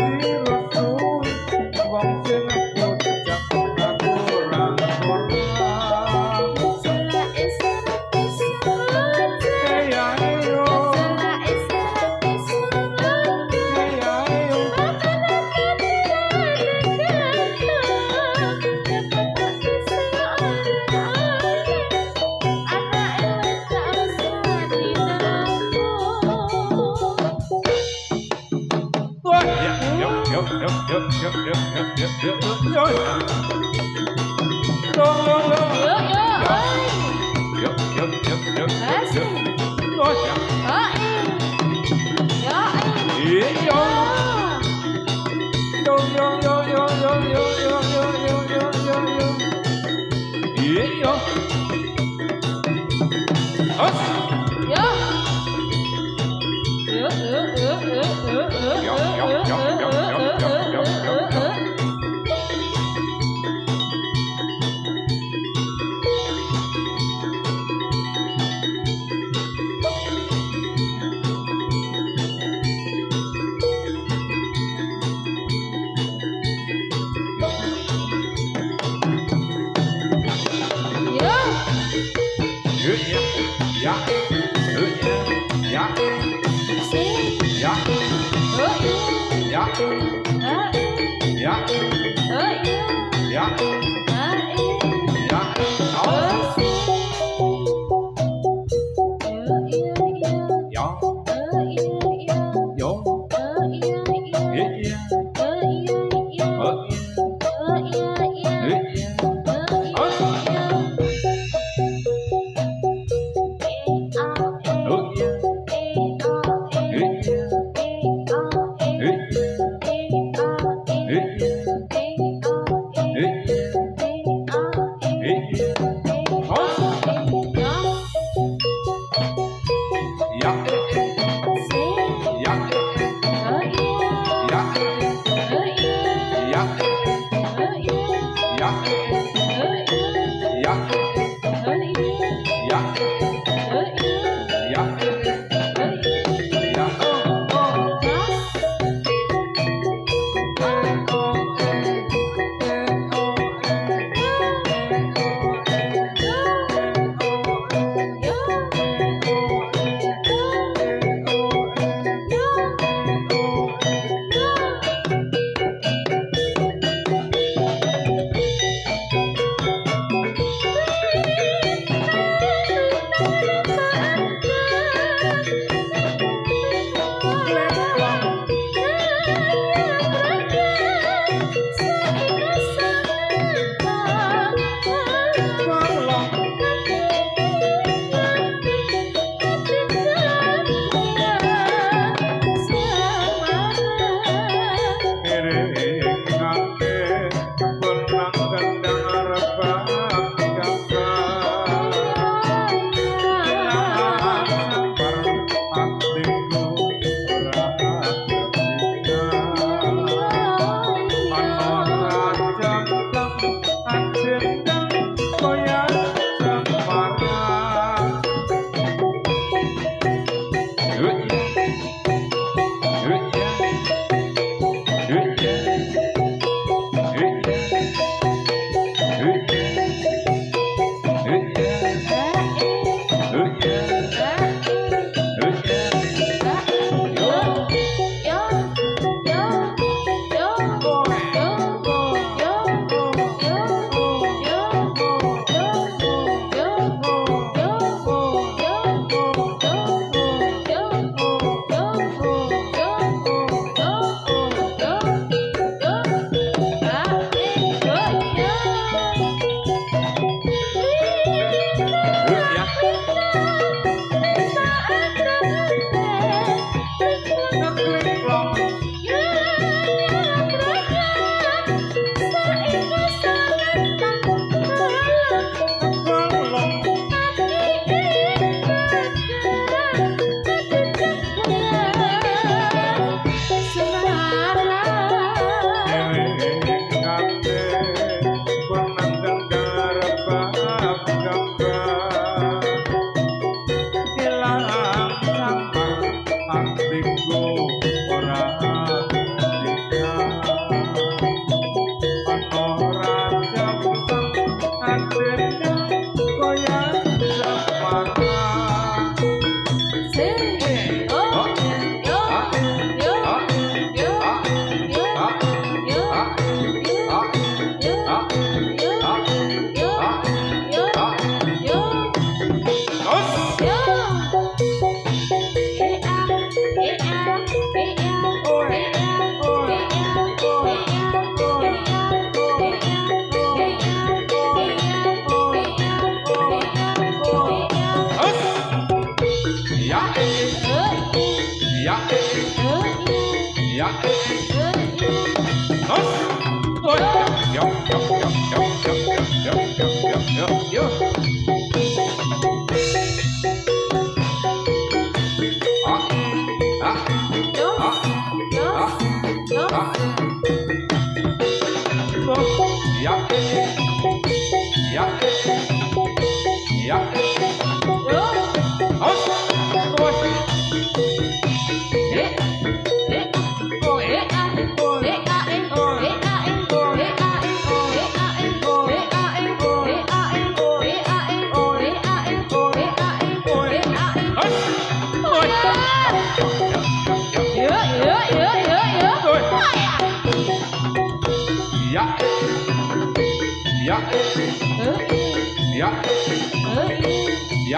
Thank you.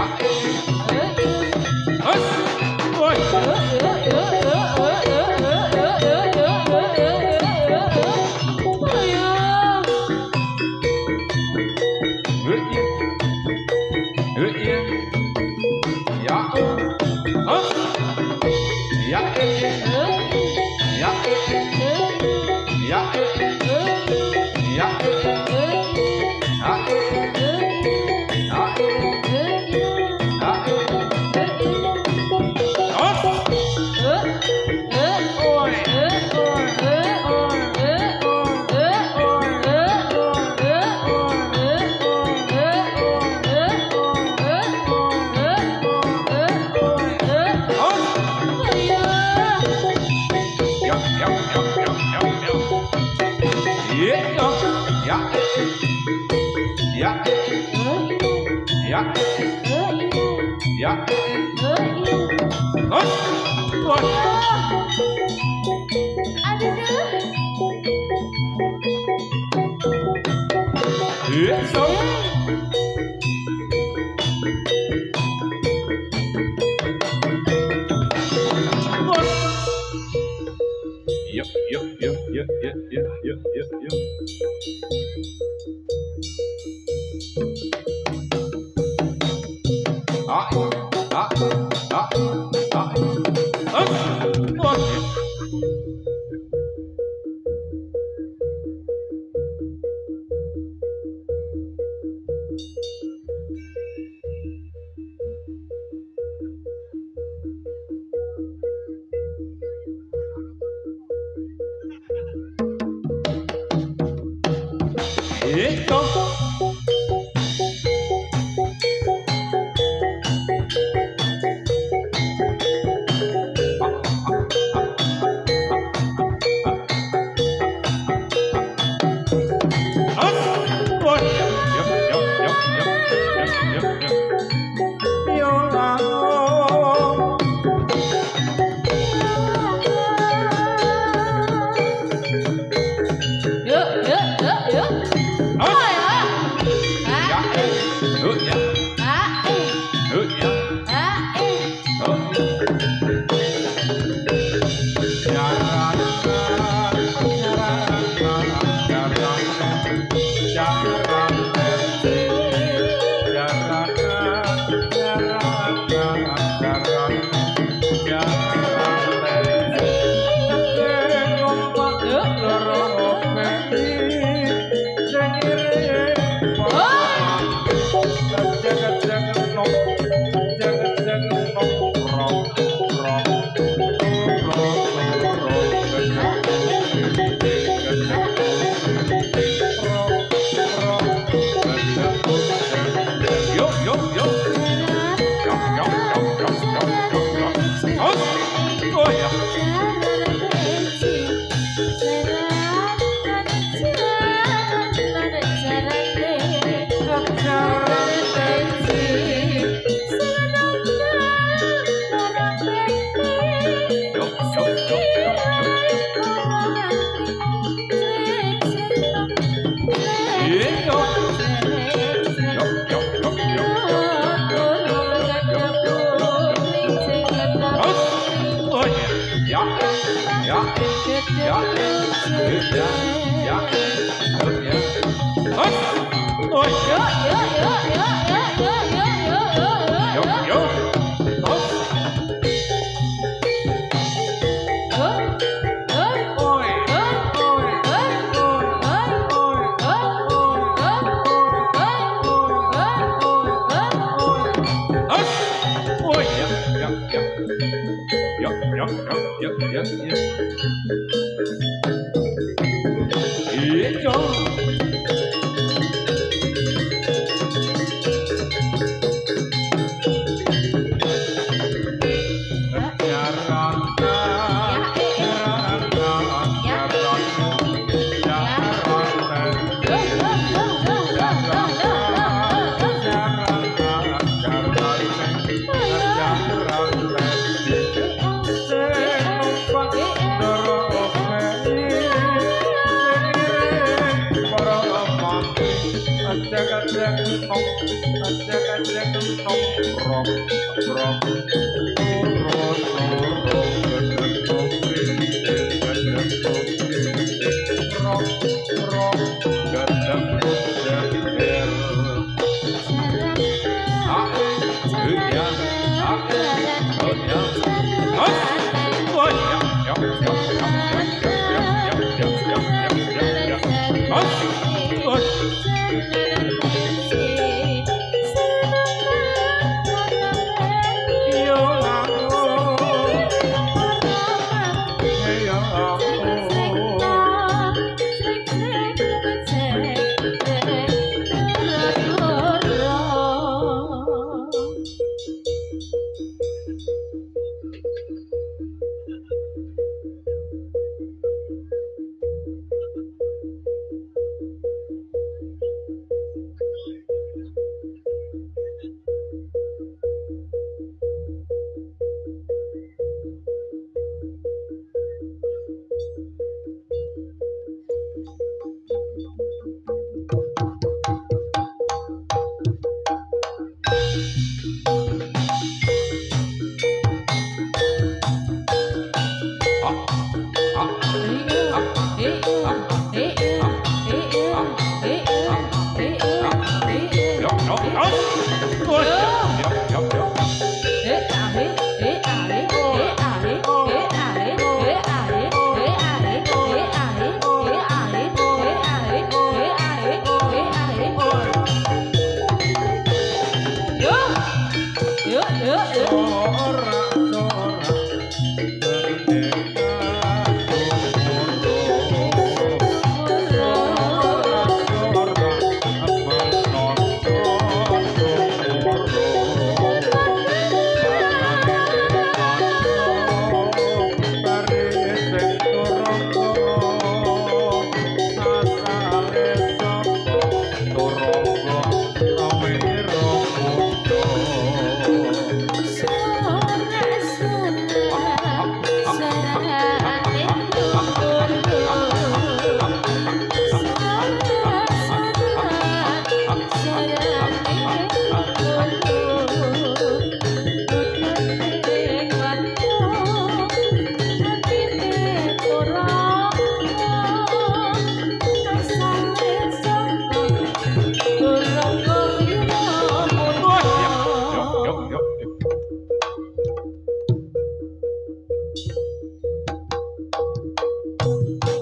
Obrigado.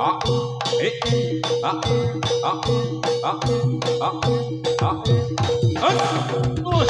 Ah, eh, ah, ah, ah, ah, ah, ah, ah,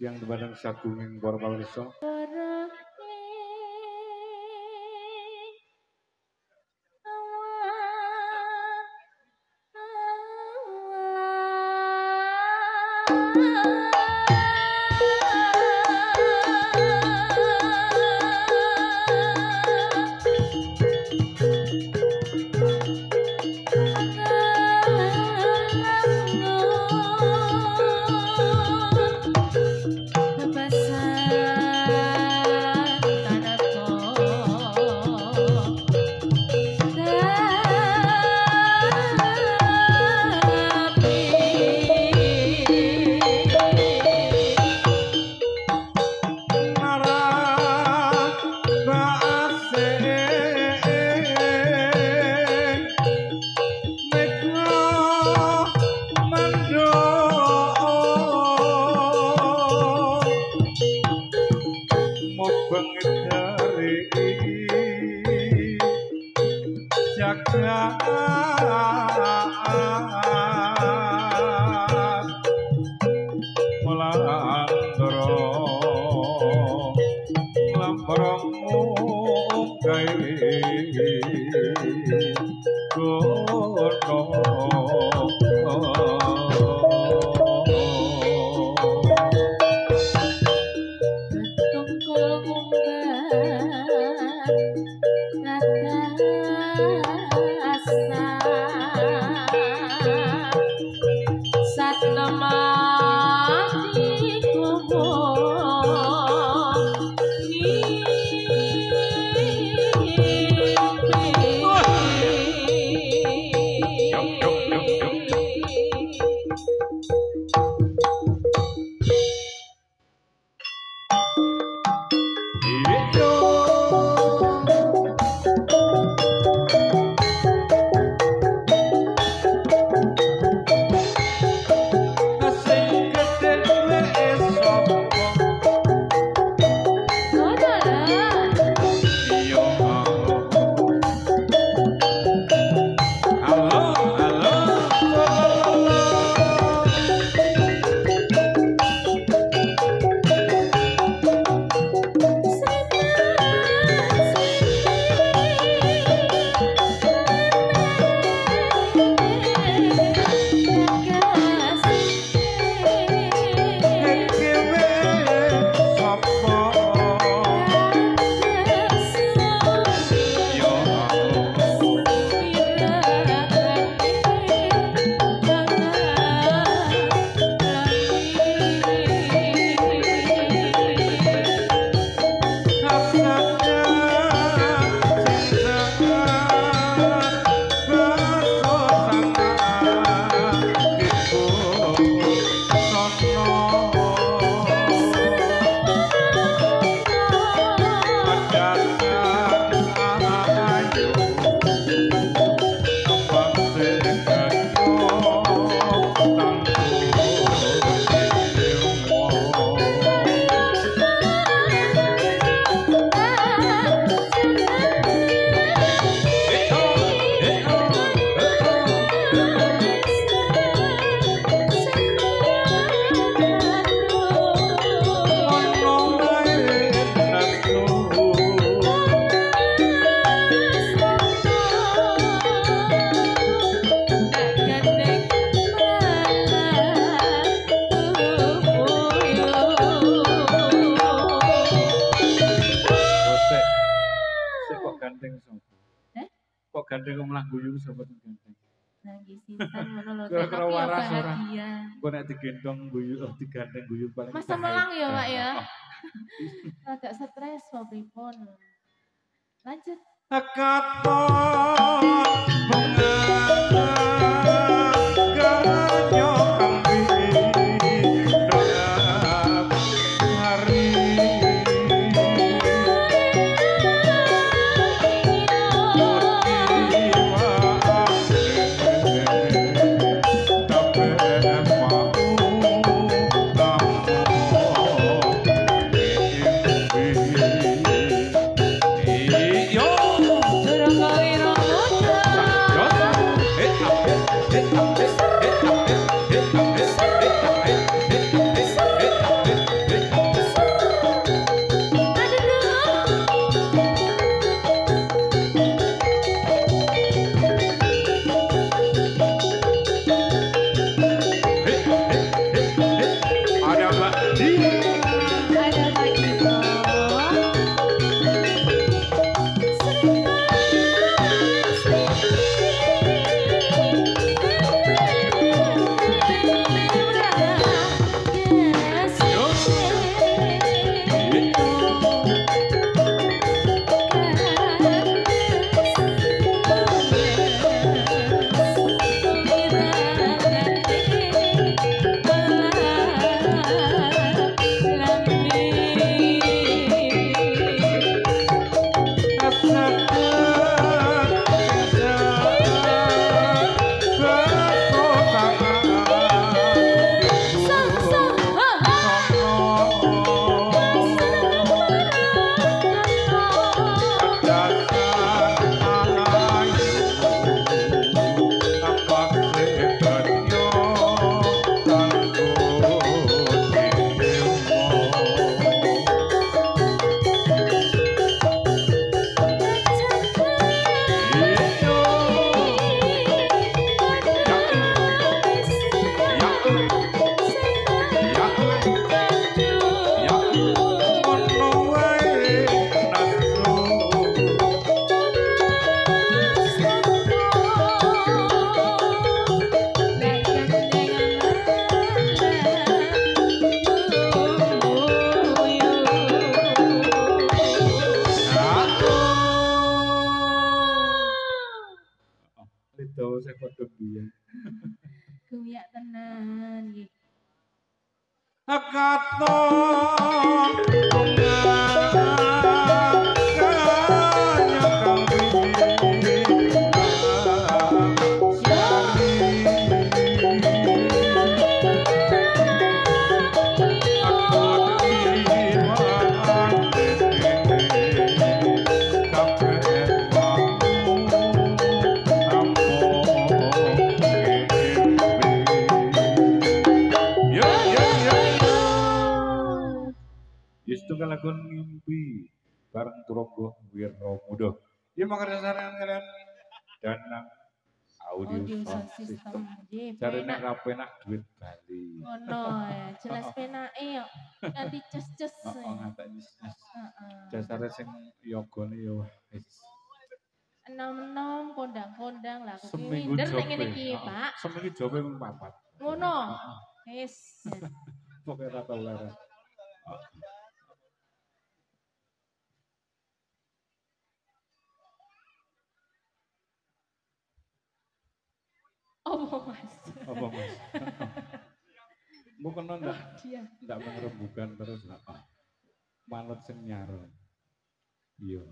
siang di Badan satu Syakuming Borbalisa. Kapo sistem jadi penak cari penak duit Bali oh no jelas oh, penak eh nanti ces ces oh, oh ngata ces ces dasar sing yoga nih yo enam enam kondang kondang lah seminggu jobe iki, pak seminggu jobe empat oh no es pokoknya rata lara Apa Mas? Apa Mas? Bukan ndak iya. ndak mengerembukan terus apa? Manut senyar. Iya.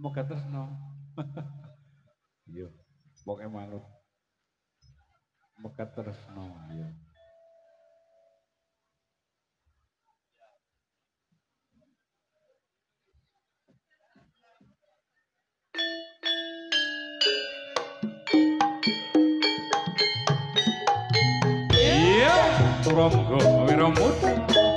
kata iya, no, Iya. Pokoke manut. kata no, iya. from Goviramurti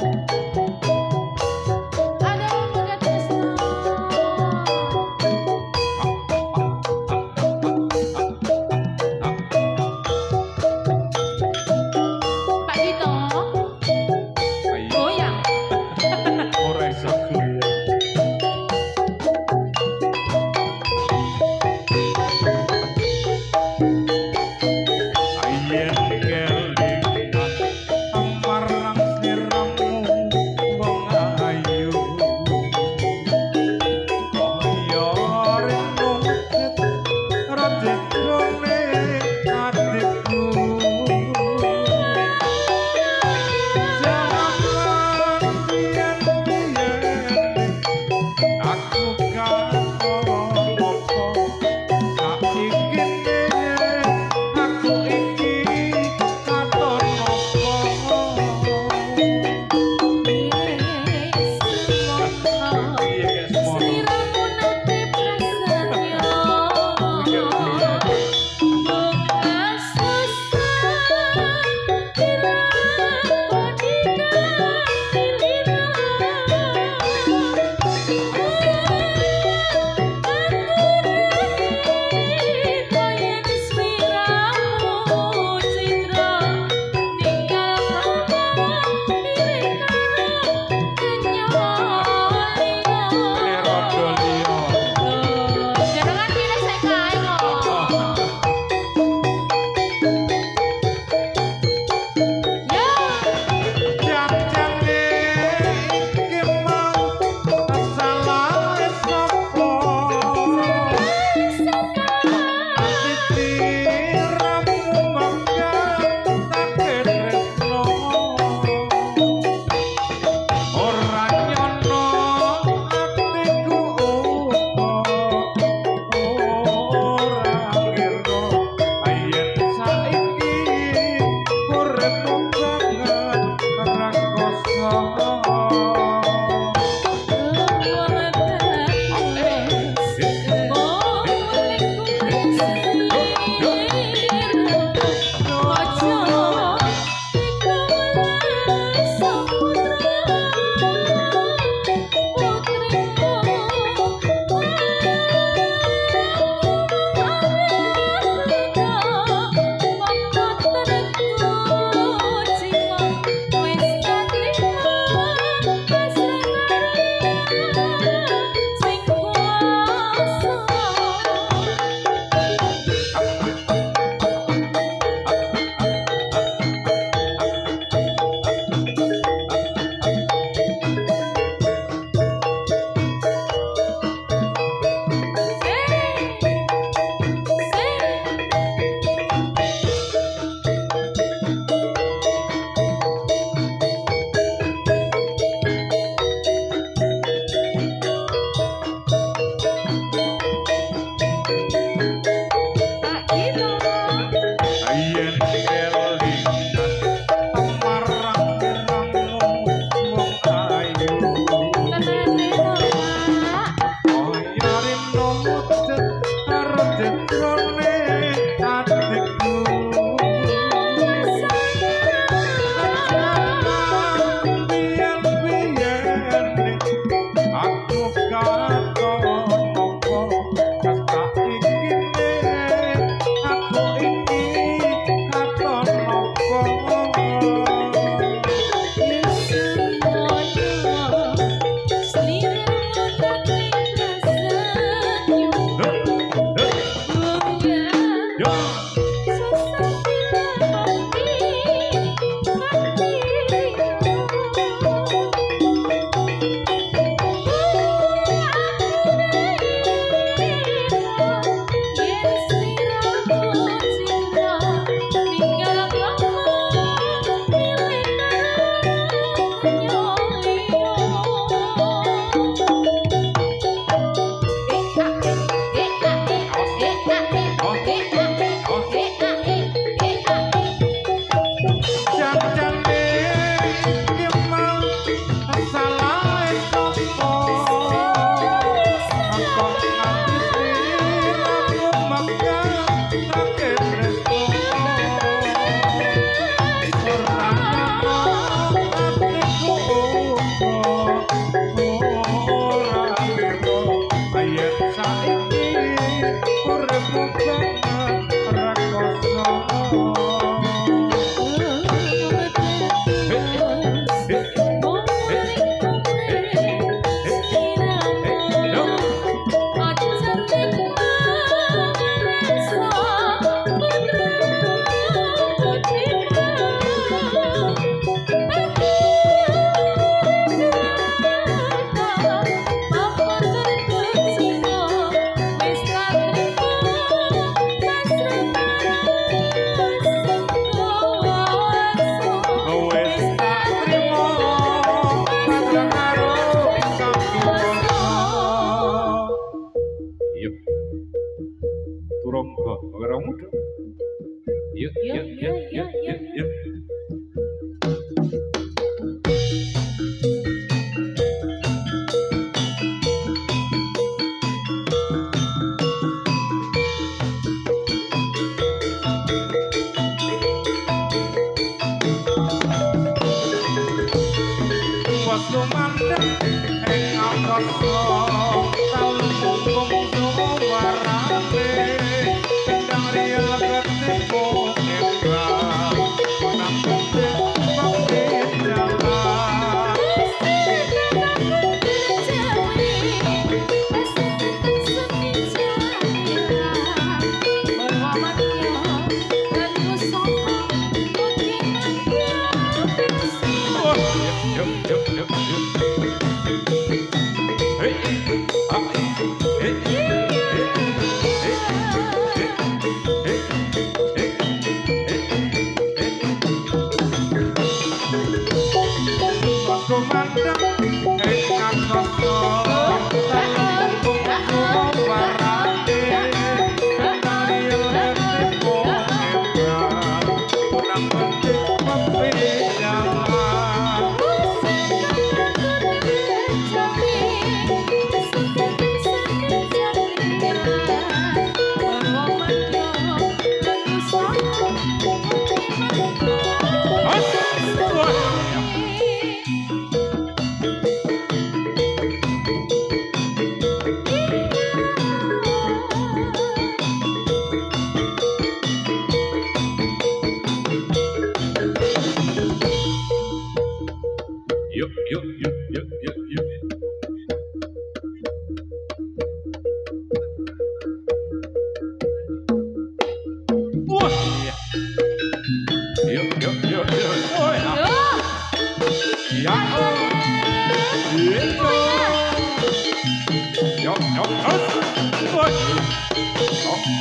Doch,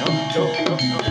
doch, doch, doch, doch,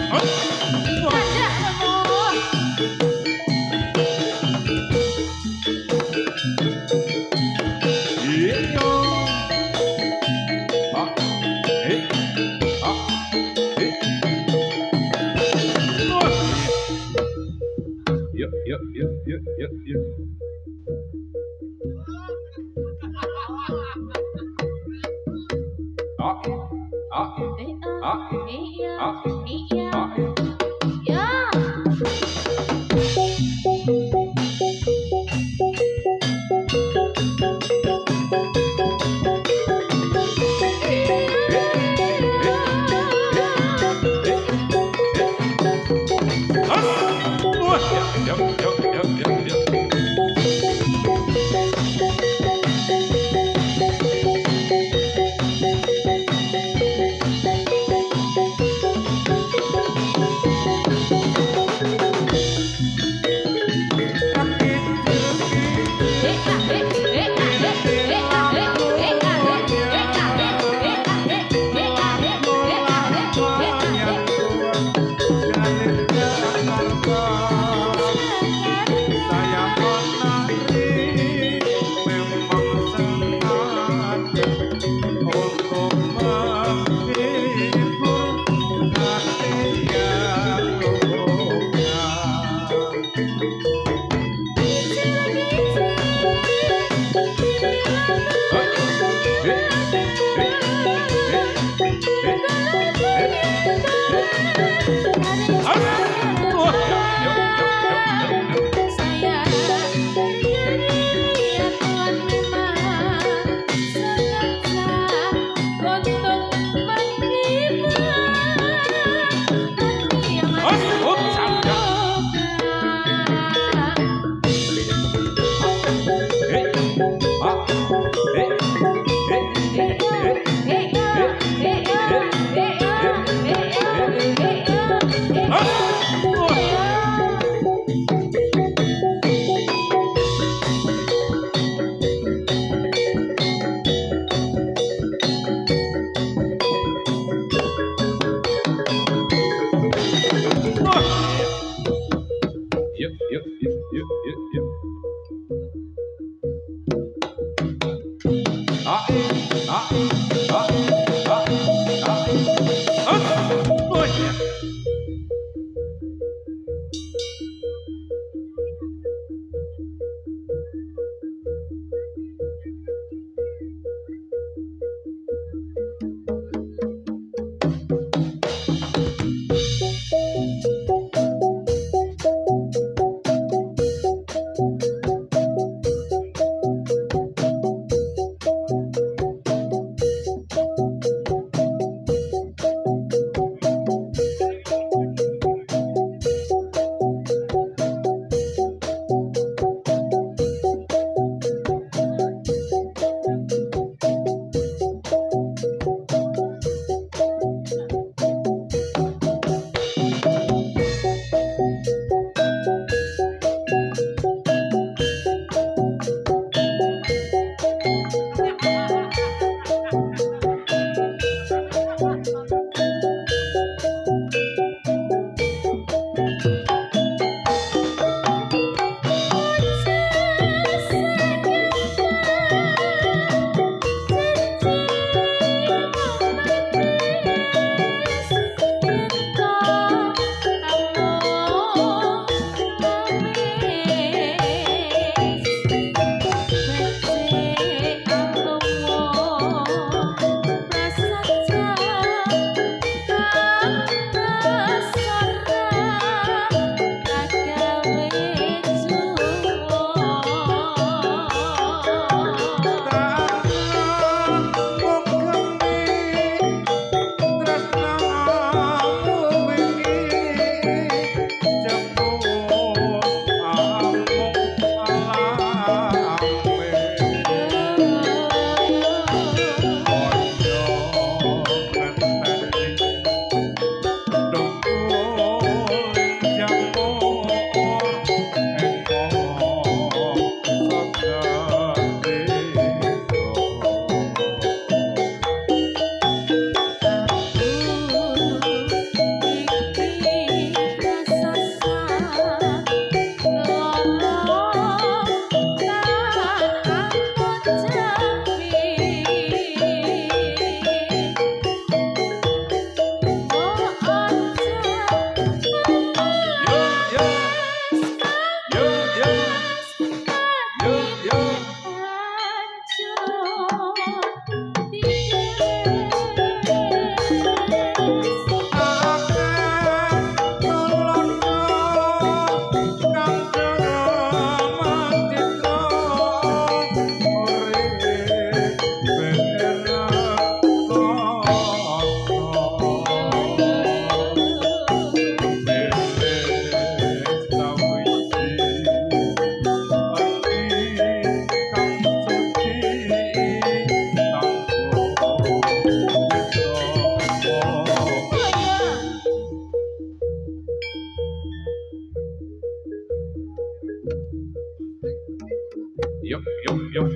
Yup, yup, yup.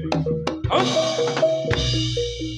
Huh?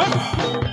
up.